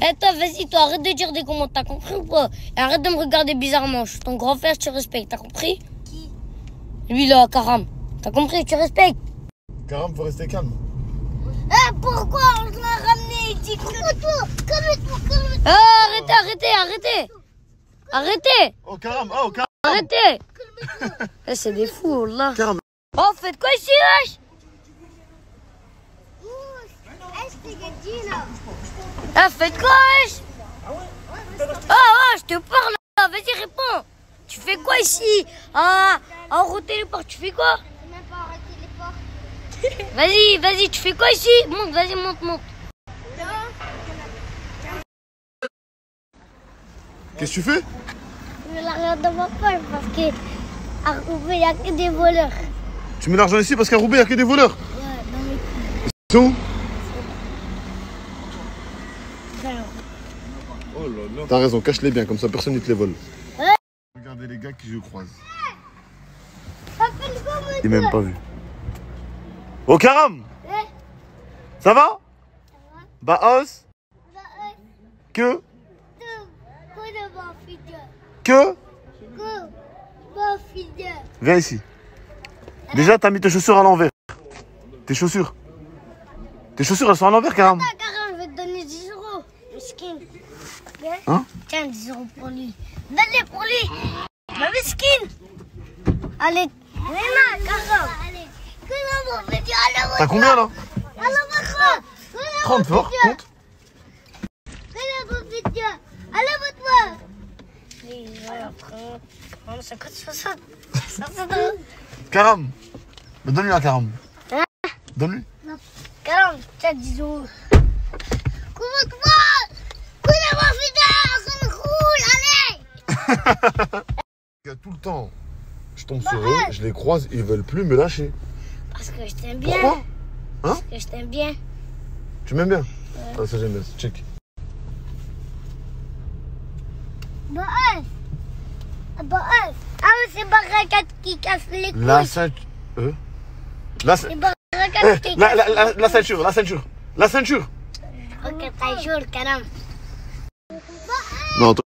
Eh toi, vas-y, toi, arrête de dire des commentaires, t'as compris ou pas? Et arrête de me regarder bizarrement, je suis ton grand frère, je te respecte, t'as compris? Qui? Lui là, Karam. T'as compris, tu respectes? Karam, faut rester calme. Eh, pourquoi on l'a ramené? Ici Calme-toi, calme-toi, calme-toi. Ah, arrêtez, arrêtez, arrêtez Arrêtez Oh, Karam, oh, Karam. Arrêtez Eh, c'est des fous, là. Karam. Oh, faites quoi ici, wesh? Ah, quoi, wesh Ah, ouais, je te parle, là, vas-y, réponds Tu fais quoi ici Ah, en route téléport, tu fais quoi J'ai même pas arrêté les portes. Vas-y, vas-y, tu fais quoi ici Monte, vas-y, monte, monte. Qu'est-ce que tu fais Je la regarde dans ma poche parce que à Roubaix, il n'y a que des voleurs. Tu mets l'argent ici parce qu'à Roubaix, il n'y a que des voleurs. Ouais, dans Ils sont où Oh là là. T'as raison, cache-les bien, comme ça personne ne te les vole. Ouais. Regardez les gars qui je croise. Il même pas vu. Oh, Karam Eh, Ça va Bah, os bah, euh, Que Que Viens ici. Déjà, t'as mis tes chaussures à l'envers. Tes chaussures. Tes chaussures, elles sont à l'envers, Karam. Ah, Karam, je vais te donner 10 euros. Le skin. Viens. Hein Tiens, 10 euros pour lui. Donne-les pour lui. Le skin. Allez, T'as combien là Alors, votre 30 fort, compte. Allez, voilà, 30, 30, 50, 60. 60 Karam. Bah, donne-lui un Karam. Hein Donne-lui. 40, tiens, 10 euros. Comment Tout le temps, je tombe sur eux, je les croise, ils veulent plus me lâcher. Parce que je t'aime bien. Pourquoi? Parce que je t'aime bien. Tu m'aimes bien? Ah, ça j'aime bien, check. Bah, euh. Bah, euh. Ah, mais c'est Barakat qui casse les couilles. La ceinture. Euh? La, ce- C'est Barakat Eh, qui la, casse la, la, la ceinture, la ceinture. La ceinture Ok, t'as jour, Karam. Non, toi,